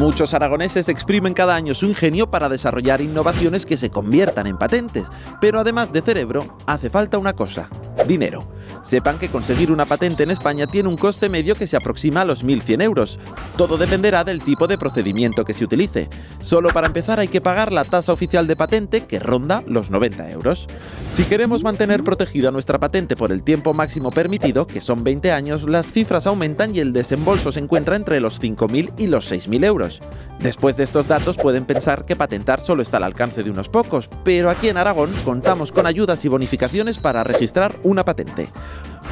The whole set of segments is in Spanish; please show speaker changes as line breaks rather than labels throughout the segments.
Muchos aragoneses exprimen cada año su ingenio para desarrollar innovaciones que se conviertan en patentes, pero además de cerebro, hace falta una cosa, dinero. Sepan que conseguir una patente en España tiene un coste medio que se aproxima a los 1.100 euros. Todo dependerá del tipo de procedimiento que se utilice. Solo para empezar hay que pagar la tasa oficial de patente que ronda los 90 euros. Si queremos mantener protegida nuestra patente por el tiempo máximo permitido, que son 20 años, las cifras aumentan y el desembolso se encuentra entre los 5.000 y los 6.000 euros. Después de estos datos pueden pensar que patentar solo está al alcance de unos pocos, pero aquí en Aragón contamos con ayudas y bonificaciones para registrar una patente.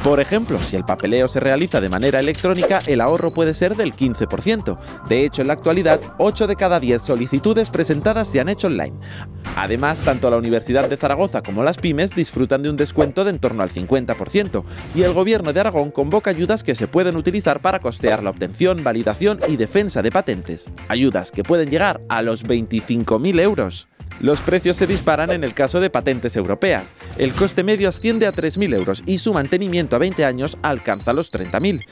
Por ejemplo, si el papeleo se realiza de manera electrónica, el ahorro puede ser del 15%. De hecho, en la actualidad, 8 de cada 10 solicitudes presentadas se han hecho online. Además, tanto la Universidad de Zaragoza como las pymes disfrutan de un descuento de en torno al 50%, y el Gobierno de Aragón convoca ayudas que se pueden utilizar para costear la obtención, validación y defensa de patentes. Ayudas que pueden llegar a los 25.000 euros. Los precios se disparan en el caso de patentes europeas. El coste medio asciende a 3.000 euros y su mantenimiento a 20 años alcanza los 30.000.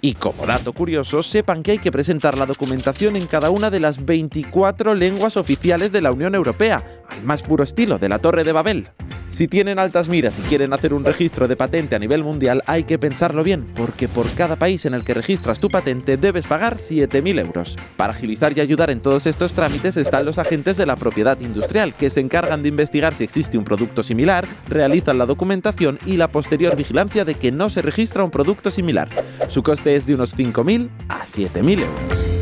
Y como dato curioso, sepan que hay que presentar la documentación en cada una de las 24 lenguas oficiales de la Unión Europea, al más puro estilo de la Torre de Babel. Si tienen altas miras y quieren hacer un registro de patente a nivel mundial, hay que pensarlo bien, porque por cada país en el que registras tu patente debes pagar 7.000 euros. Para agilizar y ayudar en todos estos trámites están los agentes de la propiedad industrial, que se encargan de investigar si existe un producto similar, realizan la documentación y la posterior vigilancia de que no se registra un producto similar. Su coste es de unos 5.000 a 7.000 euros.